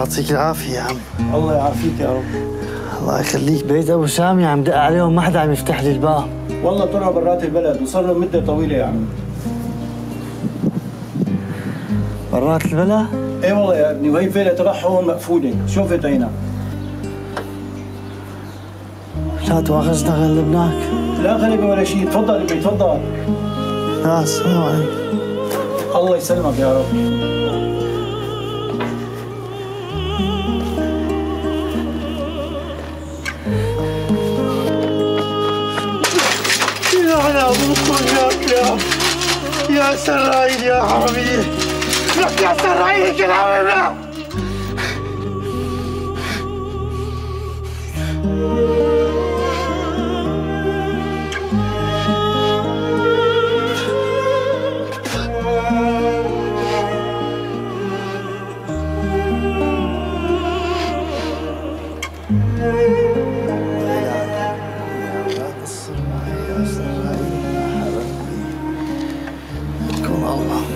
يعطيك العافية يا عم. الله يعافيك يا رب. الله يخليك بيت أبو سامي عم دق عليهم ما حدا عم يفتح لي الباب. والله طلعوا برات البلد وصار لهم مدة طويلة يا عم. برات البلد إيه والله يا ابني وهي الفيله تبعهم مقفولة. شوفت عينك لا تواخذنا غلبناك. لا غلبة ولا شيء. تفضل ابني تفضل. لا السلام عليكم. الله يسلمك يا رب. أنا أبوكم يا كلاب يا سرايد يا حبيبي. لك يا سرايد كلامنا Thank you. 好不好？